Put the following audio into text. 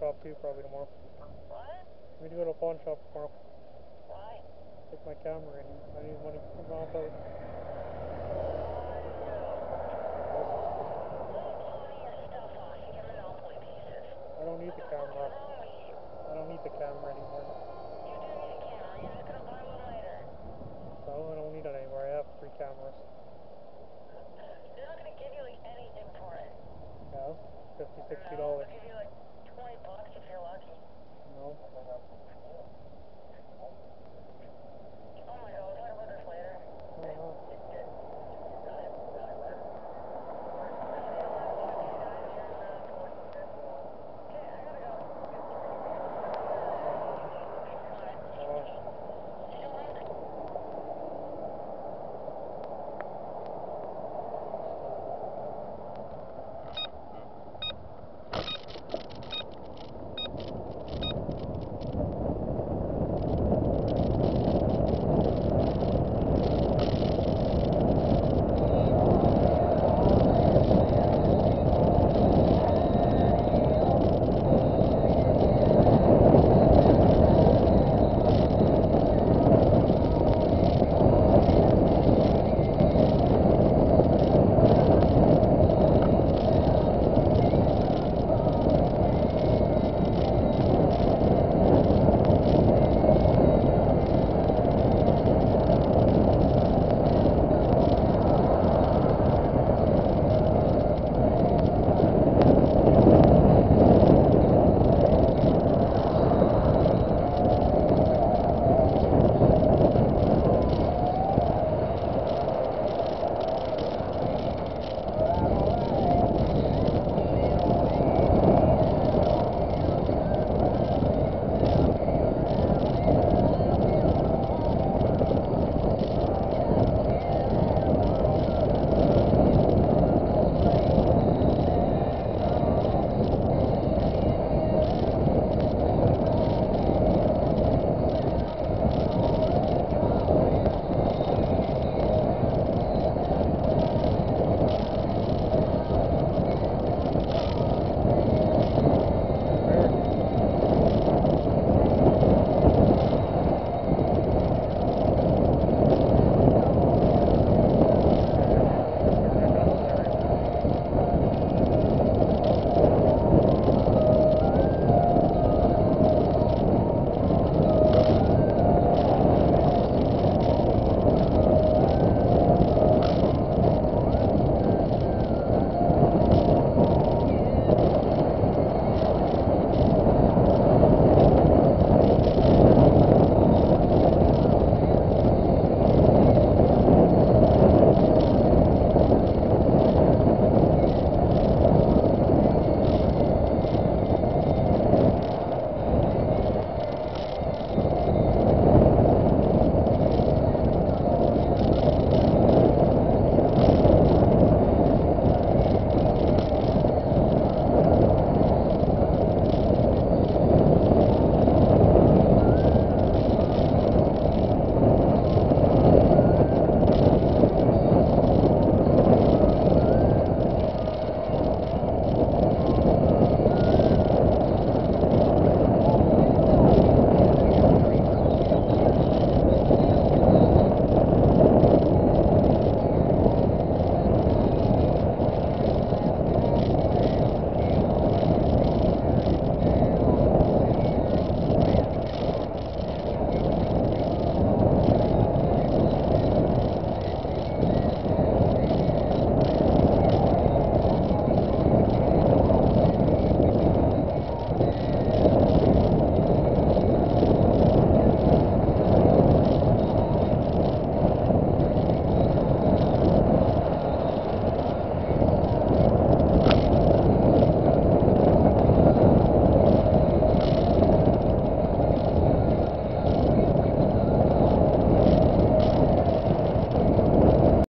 shop too probably tomorrow. What? I'm to go to a pawn shop tomorrow. Why? Take my camera and I need money for my phone. I don't need the camera. I don't need the camera anymore. I have three cameras. They're not gonna give you like anything for it. No, fifty, sixty dollars.